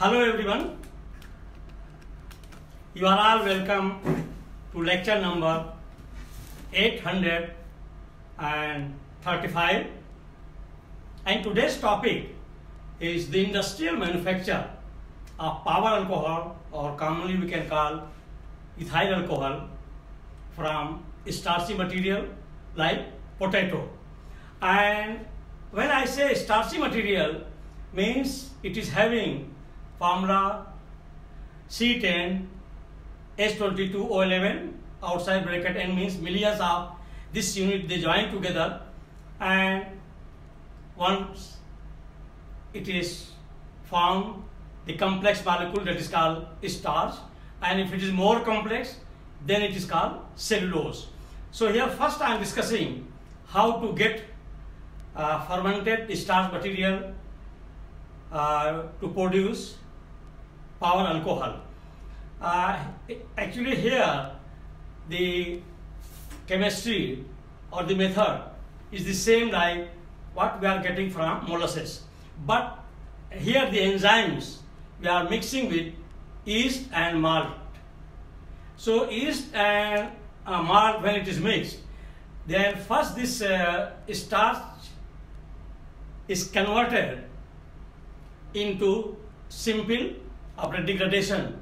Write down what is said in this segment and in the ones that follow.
Hello everyone. You are all welcome to lecture number 835 and today's topic is the industrial manufacture of power alcohol or commonly we can call ethyl alcohol from starchy material like potato and when I say starchy material means it is having formula C10 H22O11 outside bracket N means millions of this unit they join together and once it is formed the complex molecule that is called starch and if it is more complex then it is called cellulose. So here first I am discussing how to get uh, fermented starch material uh, to produce power alcohol. Uh, actually here the chemistry or the method is the same like what we are getting from molasses. But here the enzymes we are mixing with yeast and malt. So yeast and uh, malt when it is mixed, then first this uh, starch is converted into simple after degradation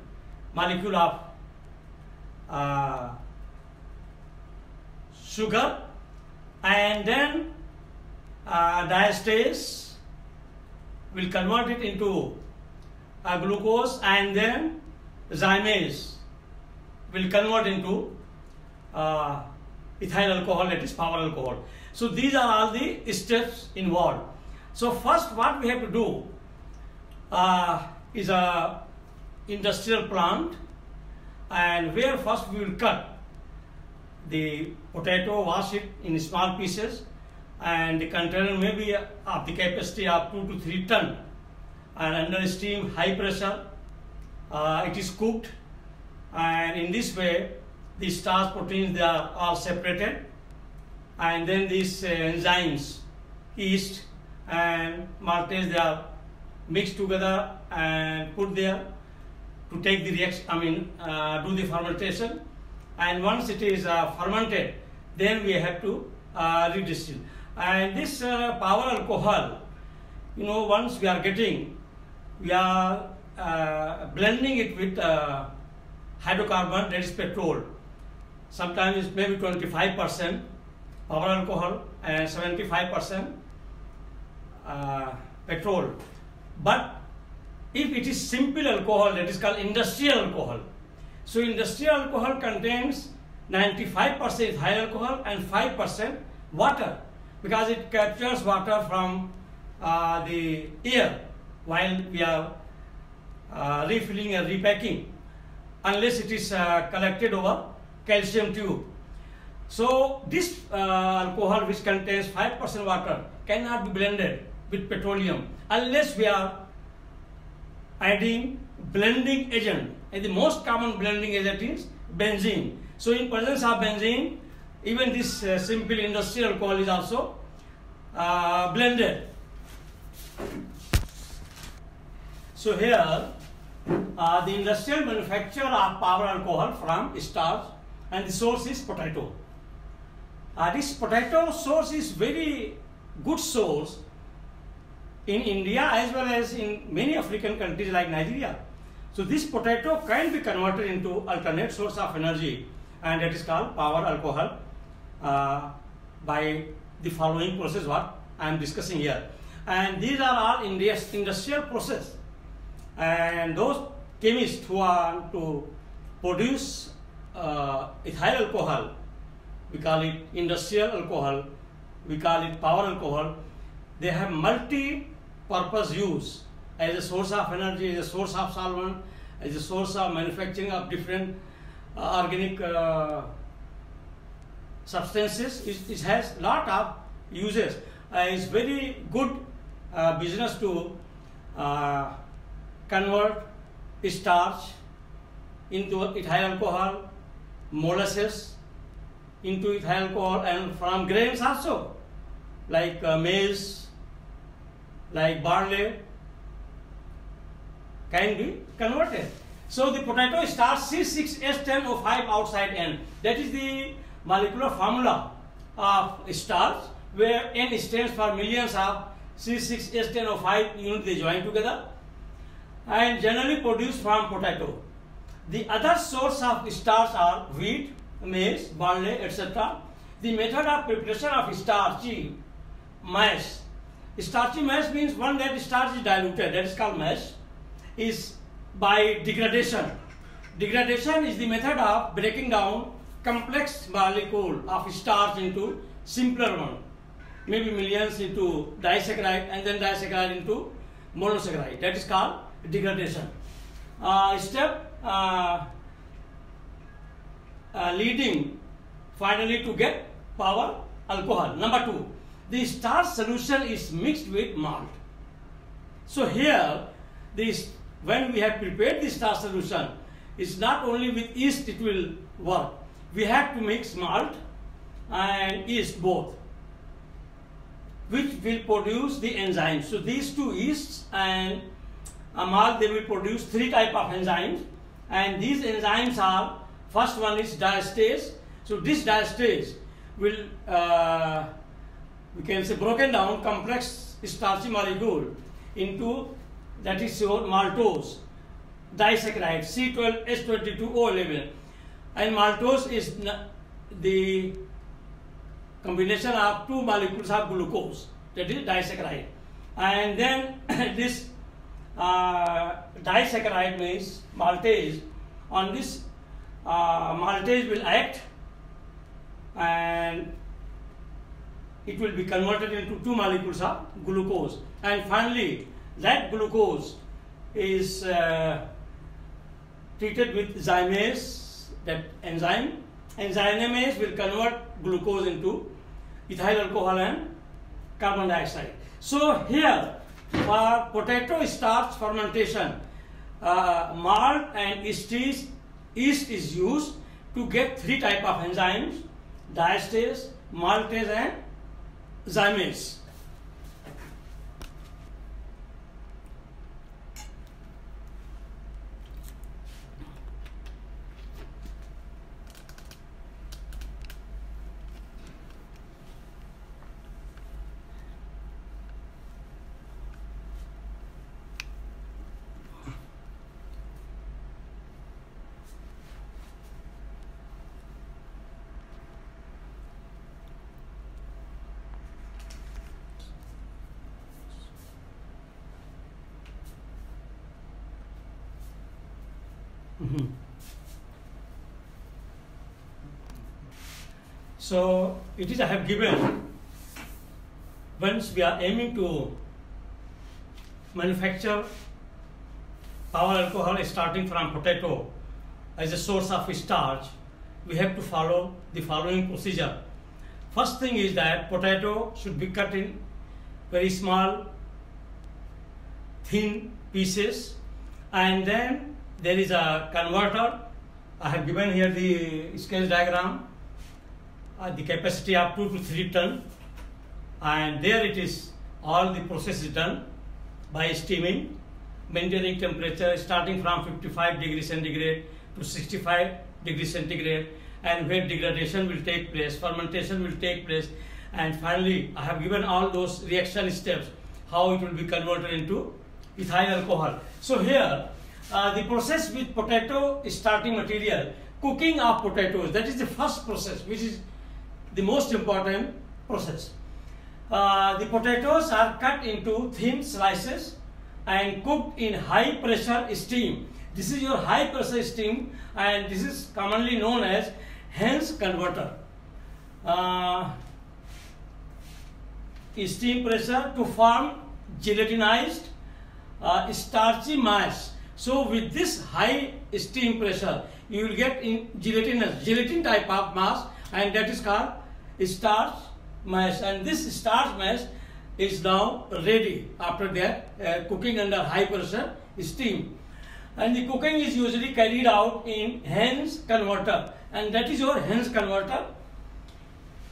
molecule of uh, sugar and then uh, diastase will convert it into uh, glucose and then zymase will convert into ethyl alcohol that is power alcohol. So these are all the steps involved. So first what we have to do is a industrial plant and where first we will cut the potato, wash it in small pieces and the container may be of the capacity of 2 to 3 ton and under steam high pressure uh, it is cooked and in this way the starch proteins they are all separated and then these uh, enzymes yeast and maltase they are mixed together and put there to take the reaction I mean uh, do the fermentation. And once it is uh, fermented then we have to uh, redistill. And this uh, power alcohol you know once we are getting we are uh, blending it with uh, hydrocarbon that is petrol. Sometimes it may be 25 percent power alcohol and 75 percent uh, petrol. But if it is simple alcohol that is called industrial alcohol so industrial alcohol contains 95% high alcohol and 5% water because it captures water from uh, the air while we are uh, refilling and repacking unless it is uh, collected over calcium tube. So this uh, alcohol which contains 5% water cannot be blended with petroleum unless we are adding blending agent and the most common blending agent is benzene. So in presence of benzene even this uh, simple industrial alcohol is also uh, blended. So here uh, the industrial manufacture of power alcohol from starch and the source is potato. Uh, this potato source is very good source in India as well as in many African countries like Nigeria. So this potato can be converted into alternate source of energy and that is called power alcohol uh, by the following process what I am discussing here. And these are all industrial process and those chemists who are to produce uh, ethyl alcohol, we call it industrial alcohol, we call it power alcohol, they have multi purpose use as a source of energy, as a source of solvent, as a source of manufacturing of different uh, organic uh, substances. It, it, has lot of uses. Uh, it's very good uh, business to uh, convert starch into ethyl alcohol, molasses into ethyl alcohol and from grains also like uh, maize, like barley can be converted. So the potato starch C6H10O5 outside N. That is the molecular formula of starch where N stands for millions of C6H10O5 units they join together and generally produced from potato. The other source of starch are wheat, maize, barley, etc. The method of preparation of starchy mash. Starchy mash means one that starch is diluted, that is called mash, is by degradation. Degradation is the method of breaking down complex molecule of starch into simpler one. Maybe millions into disaccharide and then disaccharide into monosaccharide. That is called degradation. Uh, step uh, uh, leading finally to get power alcohol. Number two, the starch solution is mixed with malt. So here, this when we have prepared the starch solution, it's not only with yeast it will work. We have to mix malt and yeast both, which will produce the enzymes. So these two yeasts and a malt, they will produce three type of enzymes, and these enzymes are first one is diastase. So this diastase will uh, we can say broken down complex starchy molecule into that is your maltose disaccharide C12H22O11 and maltose is the combination of two molecules of glucose that is disaccharide. And then this uh, disaccharide means maltase. On this uh, maltase will act and it will be converted into two molecules of glucose and finally that glucose is uh, treated with zymase, that enzyme, and zymase will convert glucose into ethyl alcohol and carbon dioxide. So here, for potato starch fermentation, uh, malt and yeast yeast is used to get three type of enzymes, diastase, maltase and zymase. Mm-hmm. So it is I have given once we are aiming to manufacture power alcohol starting from potato as a source of starch, we have to follow the following procedure. First thing is that potato should be cut in very small, thin pieces and then there is a converter. I have given here the sketch diagram, uh, the capacity up to, to 3 ton and there it is all the process is done by steaming, maintaining temperature starting from 55 degrees centigrade to 65 degrees centigrade and where degradation will take place, fermentation will take place and finally I have given all those reaction steps how it will be converted into ethyl alcohol. So here uh, the process with potato starting material, cooking of potatoes, that is the first process, which is the most important process. Uh, the potatoes are cut into thin slices and cooked in high pressure steam. This is your high pressure steam and this is commonly known as Henze converter. Uh, steam pressure to form gelatinized uh, starchy mass so with this high steam pressure, you will get in gelatinous, gelatin type of mass and that is called starch mass and this starch mass is now ready after that uh, cooking under high pressure steam. And the cooking is usually carried out in Henze converter and that is your Henze converter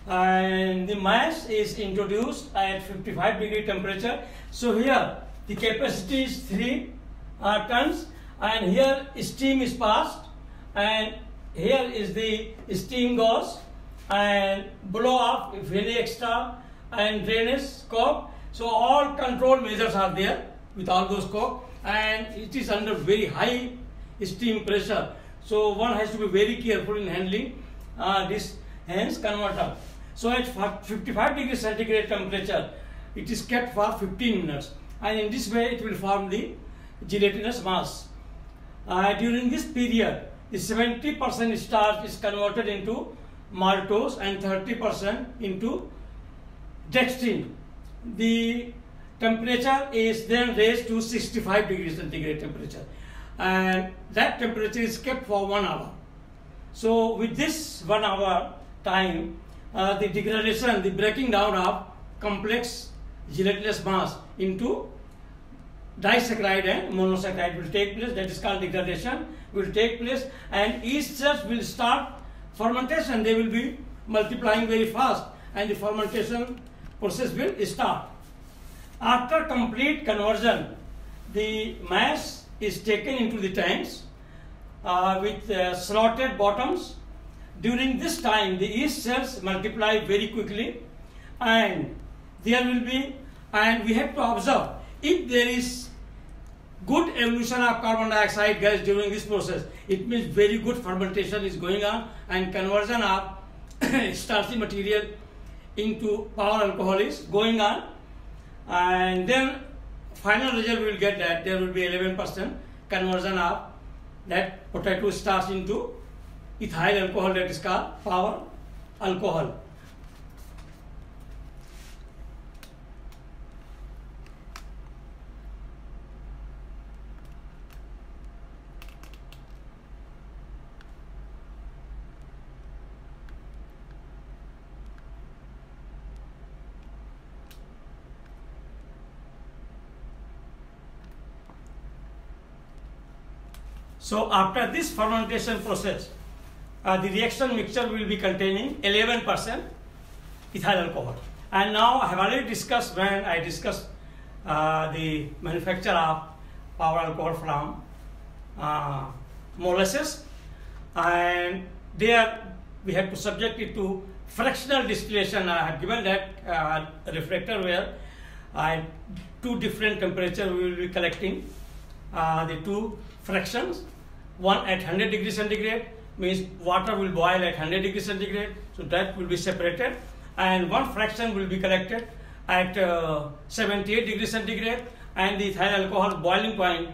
and the mass is introduced at 55 degree temperature. So here the capacity is 3 uh, turns and here steam is passed and here is the steam goes and blow off if any extra and drainage scope. So all control measures are there with all those scope and it is under very high steam pressure. So one has to be very careful in handling uh, this Henze converter. So at 55 degrees centigrade temperature, it is kept for 15 minutes and in this way it will form the gelatinous mass. Uh, during this period, the 70% starch is converted into maltose and 30% into dextrin. The temperature is then raised to 65 degrees centigrade temperature and that temperature is kept for one hour. So with this one hour time, uh, the degradation, the breaking down of complex gelatinous mass into disaccharide and monosaccharide will take place, that is called degradation, will take place and yeast cells will start fermentation, they will be multiplying very fast and the fermentation process will start. After complete conversion, the mass is taken into the tanks uh, with uh, slotted bottoms. During this time, the yeast cells multiply very quickly and there will be, and we have to observe, if there is good evolution of carbon dioxide gas during this process, it means very good fermentation is going on and conversion of starchy material into power alcohol is going on and then final result we will get that there will be 11% conversion of that potato starch into ethyl alcohol that is called power alcohol. So after this fermentation process, uh, the reaction mixture will be containing 11% ethyl alcohol. And now I have already discussed when I discussed uh, the manufacture of power alcohol from uh, molasses and there we have to subject it to fractional distillation. I have given that uh, refractor where at two different temperature we will be collecting uh, the two fractions one at 100 degree centigrade means water will boil at 100 degree centigrade so that will be separated and one fraction will be collected at uh, 78 degree centigrade and the ethyl alcohol boiling point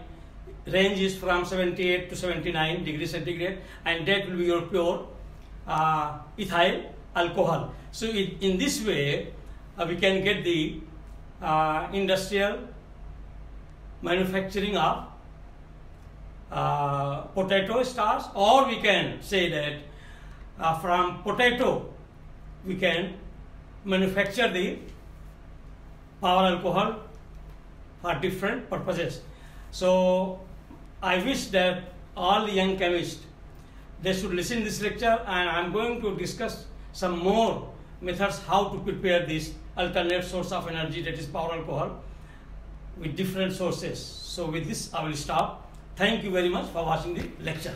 range is from 78 to 79 degree centigrade and that will be your pure uh, ethyl alcohol. So it, in this way uh, we can get the uh, industrial manufacturing of uh, potato starch or we can say that uh, from potato we can manufacture the power alcohol for different purposes. So I wish that all the young chemists they should listen this lecture and I am going to discuss some more methods how to prepare this alternate source of energy that is power alcohol with different sources. So with this I will stop. Thank you very much for watching the lecture.